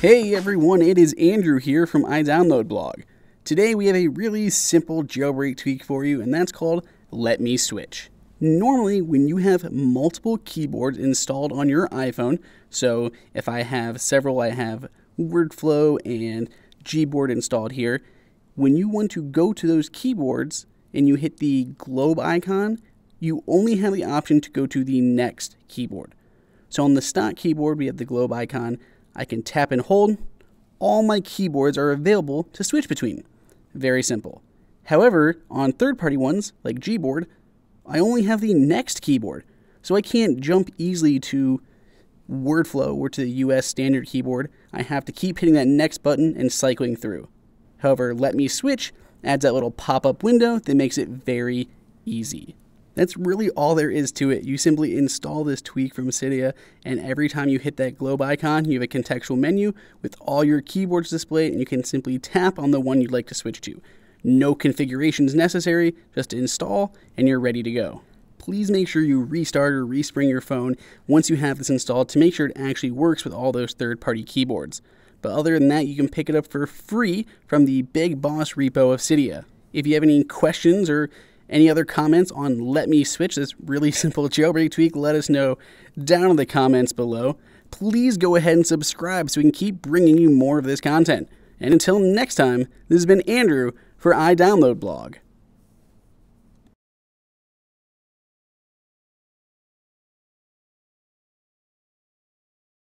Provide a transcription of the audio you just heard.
Hey everyone, it is Andrew here from iDownload Blog. Today we have a really simple jailbreak tweak for you, and that's called Let Me Switch. Normally, when you have multiple keyboards installed on your iPhone, so if I have several, I have WordFlow and Gboard installed here, when you want to go to those keyboards and you hit the globe icon, you only have the option to go to the next keyboard. So on the stock keyboard, we have the globe icon. I can tap and hold. All my keyboards are available to switch between. Very simple. However, on third party ones like Gboard, I only have the next keyboard, so I can't jump easily to WordFlow or to the US standard keyboard. I have to keep hitting that next button and cycling through. However, Let Me Switch adds that little pop up window that makes it very easy. That's really all there is to it. You simply install this tweak from Cydia, and every time you hit that globe icon, you have a contextual menu with all your keyboards displayed, and you can simply tap on the one you'd like to switch to. No configurations necessary, just install, and you're ready to go. Please make sure you restart or respring your phone once you have this installed to make sure it actually works with all those third party keyboards. But other than that, you can pick it up for free from the Big Boss repo of Cydia. If you have any questions or any other comments on Let Me Switch, this really simple jailbreak tweak, let us know down in the comments below. Please go ahead and subscribe so we can keep bringing you more of this content. And until next time, this has been Andrew for iDownload Blog.